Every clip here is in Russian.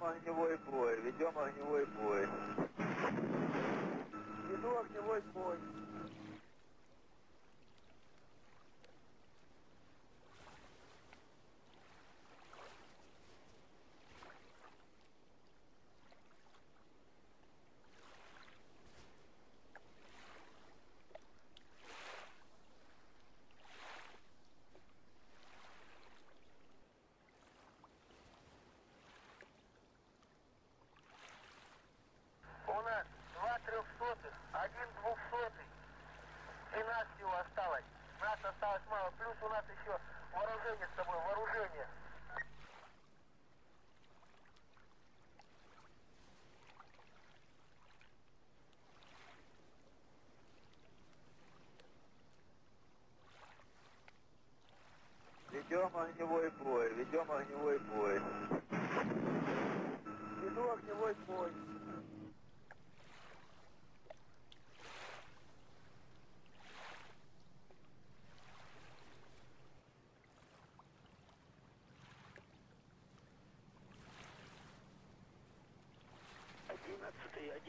Огневой бой, ведем огневой бой. Веду огневой бой.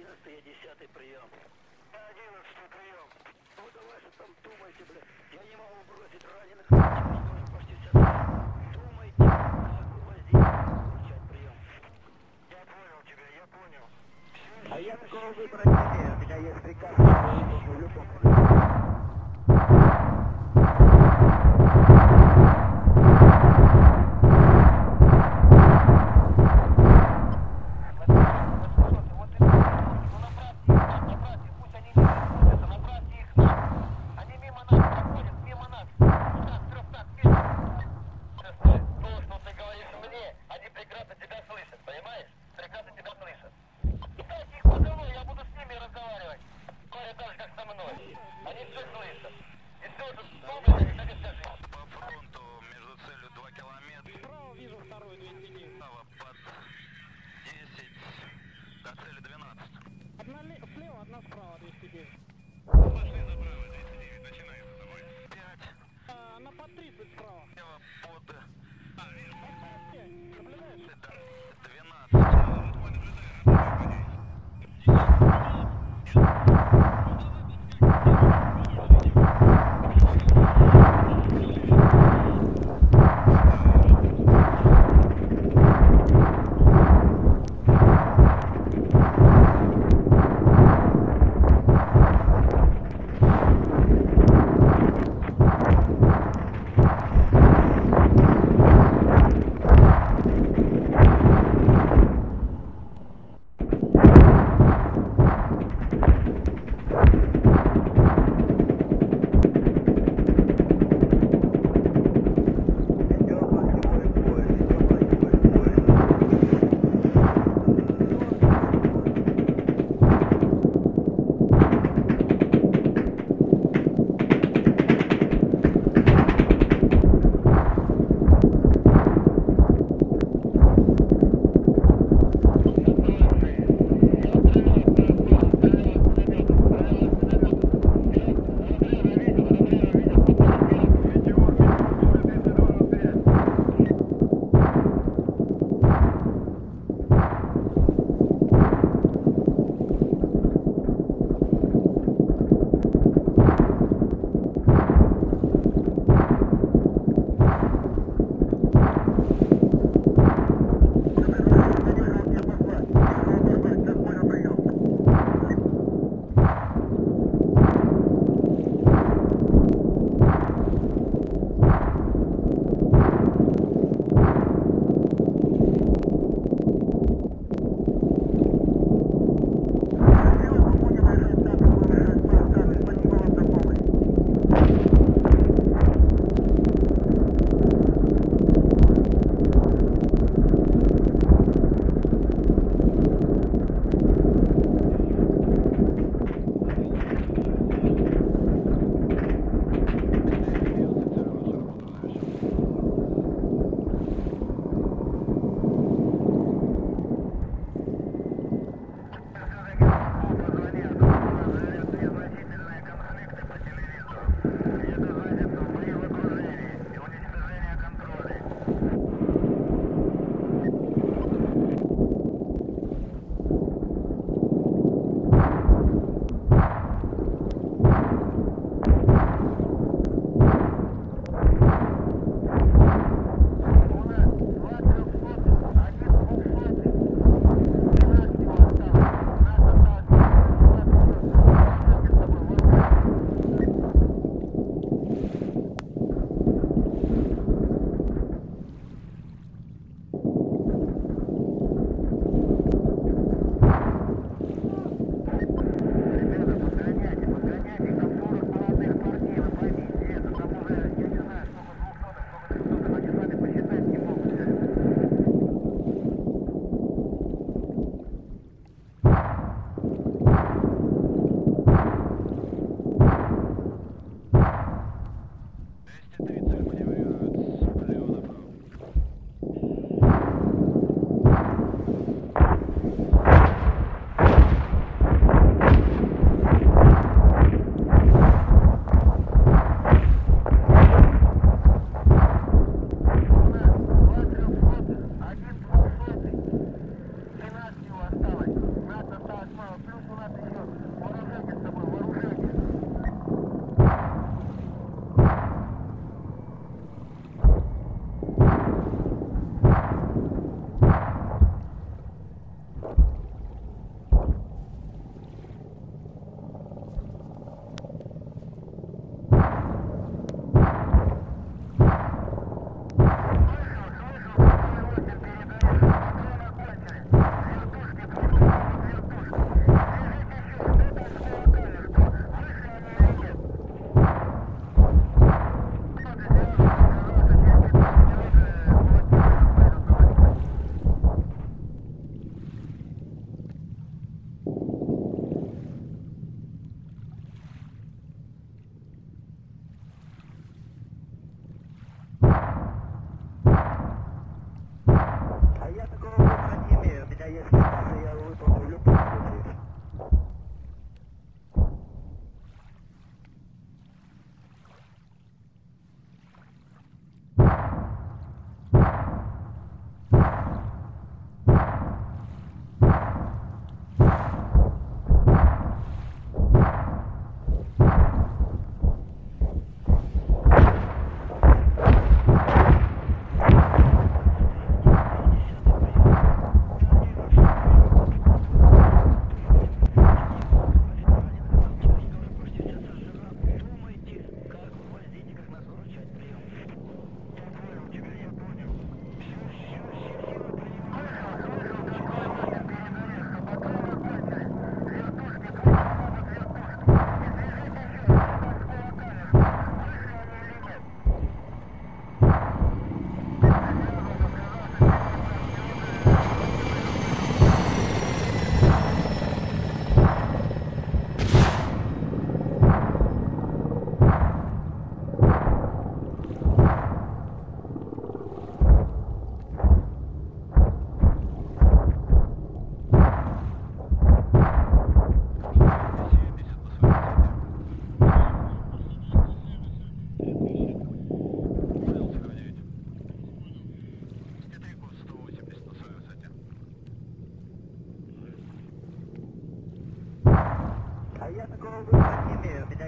11 я 10 прием. 11 прием. Вы давай же там думайте, бля. Я не могу бросить раненых. Тоже почти вся... Думайте, как увозить. прием. Я понял тебя, я понял. Все, а я такого выбрать не имею. У меня есть приказ. 3 Gracias.